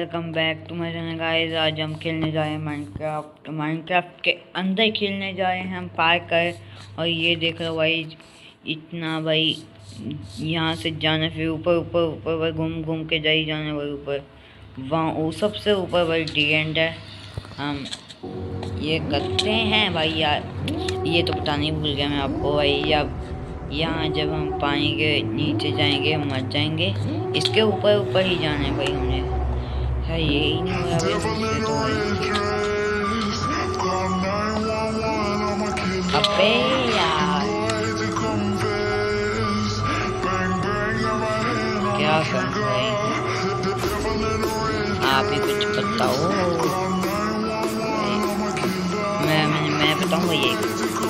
Welcome back to my channel guys आज हम खेलने जाए माइनक्राफ्ट माइनक्राफ्ट के अंदर खेलने जाए हैं हम पार्क कर और ये देख लो भाई, इतना भाई, यहाँ से जाना फिर ऊपर ऊपर ऊपर, भाई, घूम घूम के जाई जाना, भाई, ऊपर। वहाँ वो सबसे ऊपर भाई डी एंड है। हम ये करते हैं भाई, यार। ये तो पता नहीं भूल गया मैं आपको भाई, अब यहाँ जब हम पानी के नीचे जाएँगे हम मर जाएँगे। इसके ऊपर ऊपर ही जाना है भाई हमने। यार यही नहीं हो रहा तो अबे यार क्या कर भाई आप ही कुछ बताओ मैं मैं मैं बताऊँगा ये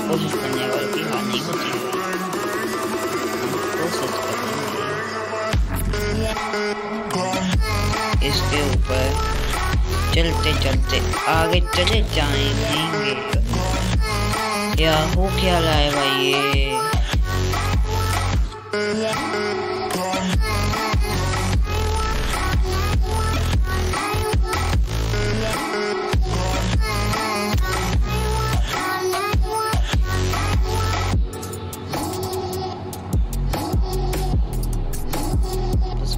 कोशिश करने वाले की हार नहीं होती इसके ऊपर चलते चलते आगे चले जाएँगे। या हो क्या लाए भाई ये?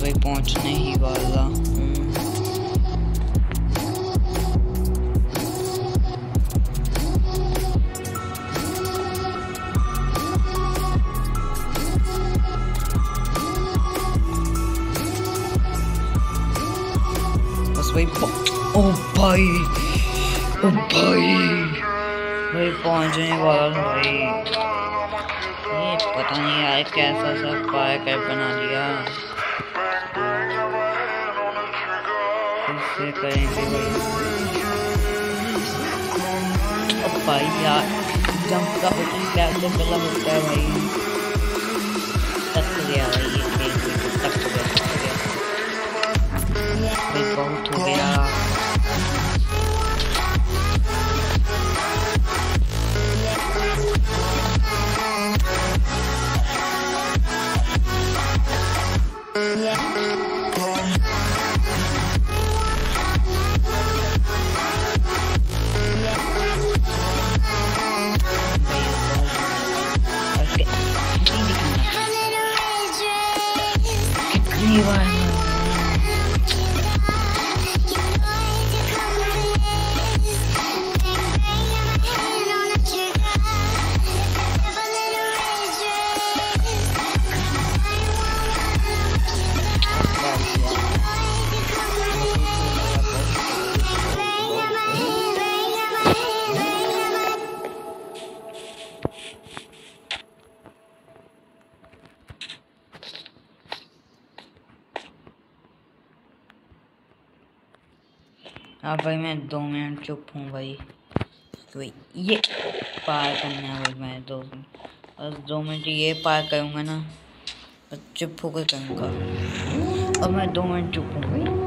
भाई पहुँचने ही वाला भाई ओ भाई ओ भाई। भाई पहुँचने वाला भाई। ये पता नहीं यार कैसा सा पार्क है बना लिया इससे करेंगे भाई अब भाई यार जंप का बटन कैसे चला होता है भाई। गया ये गया बहुत हो गया। अब भाई मैं दो मिनट चुप हूँ भाई। तो भाई, ये पार करना है भाई मैं दो बस दो मिनट ये पार करूँगा ना चुप होकर करूँगा। और मैं दो मिनट चुप हूँ। भाई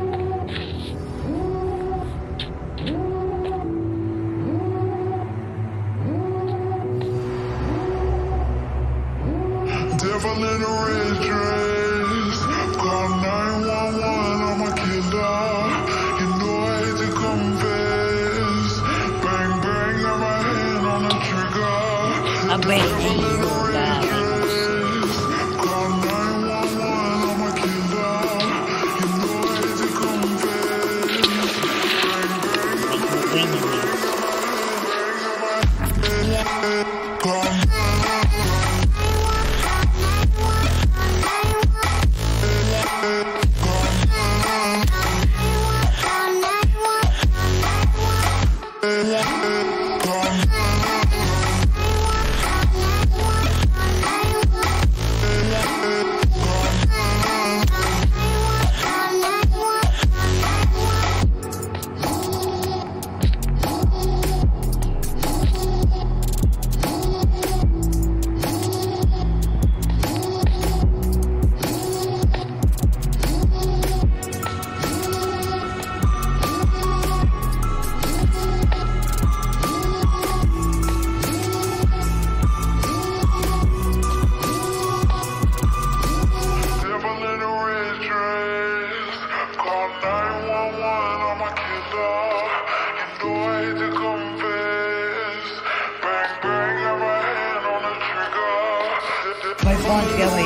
Call i'm a kisa i'm my on the trigger. My phone क्या भाई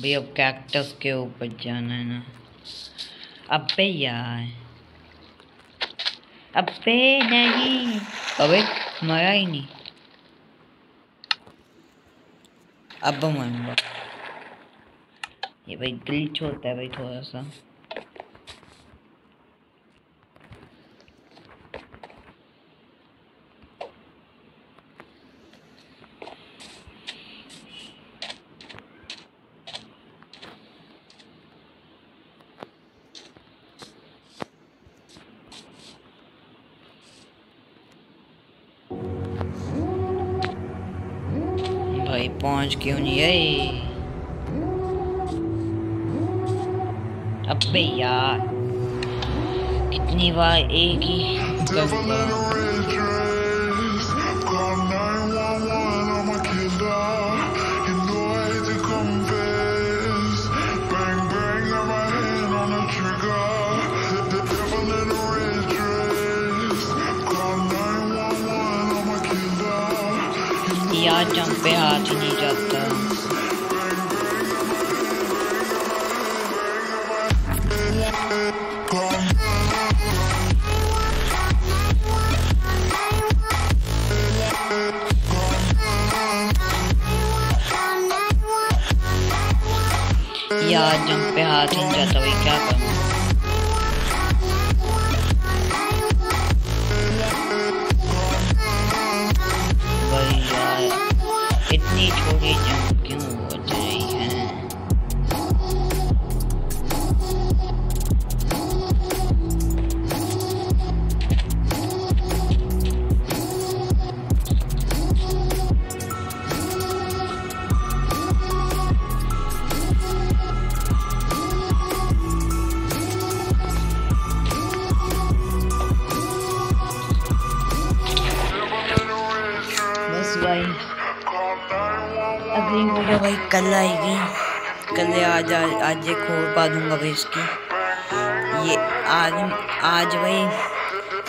भाई अब कैक्टस के ऊपर जाना है ना। अबे यार। अबे नहीं। अबे, मरा ही नहीं। अब मरूँगा ये भाई ग्लिच होता है भाई थोड़ा सा। पहुंच क्यों नहीं आई अबे यार कितनी बार एक ही Devil in करूंगा a red dress. Call 911, I'm a killer. You know I hate to confess. Bang, bang, got my hand on the trigger. The devil in a यार जंप पे हाथ ही नहीं जाता। यार जंप पे हाथ ही नहीं जाता भाई क्या करूँ? इतनी छोटी जंप क्यों? भाई, कल आएगी। कल आज आज एक और पा दूँगा भाई इसकी। ये आज आज भाई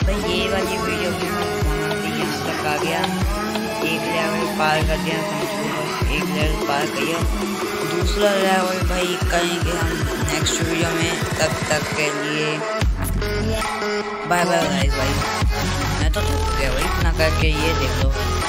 भाई ये वाली वीडियो तक आ गया। एक लेवल पार कर दिया, एक लेवल पार किया दूसरा लेवल भाई करेंगे हम नेक्स्ट वीडियो में, तब तक के लिए। बाय बाय गाइस भाई। मैं तो थक गया भाई, इतना करके ये देख लो।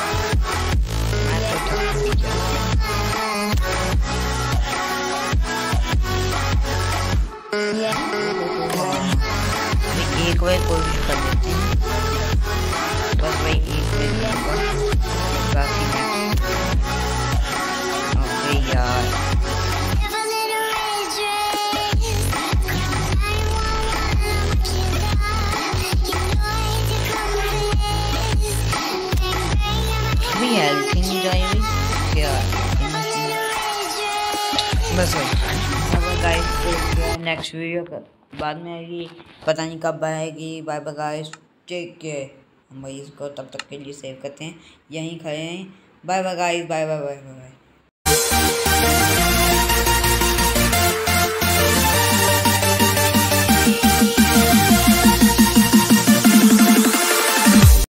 नेक्स्ट वीडियो कर बाद में आएगी, पता नहीं कब आएगी bye bye guys take care हम भाई इसको तब तक के लिए सेव करते हैं, यहीं खड़े हैं. Bye bye guys bye bye bye bye